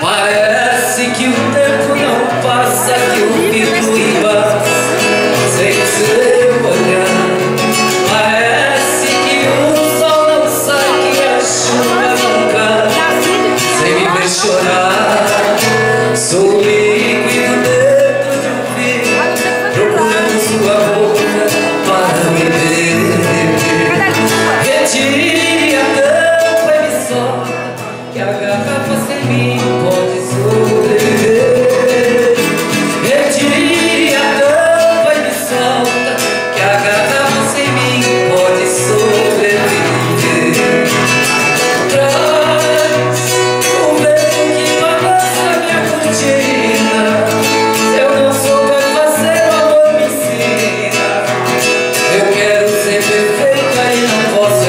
Parece que o tempo não passa, que o vidro embaça sem seu olhar. Parece que o sol não sai, que a chuva não cai, sem me ver chorar. Sou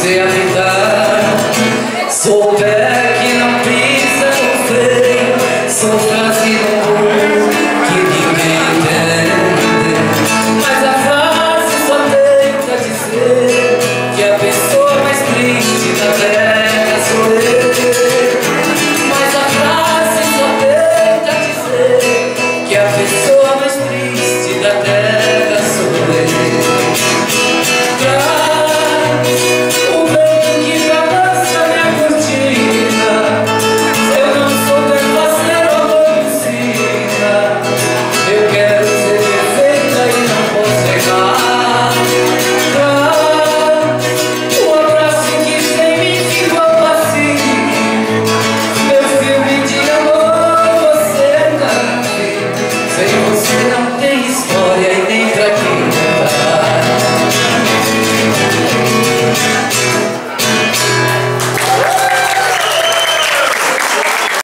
você afundar Souber que não pisa no freio Sofrer.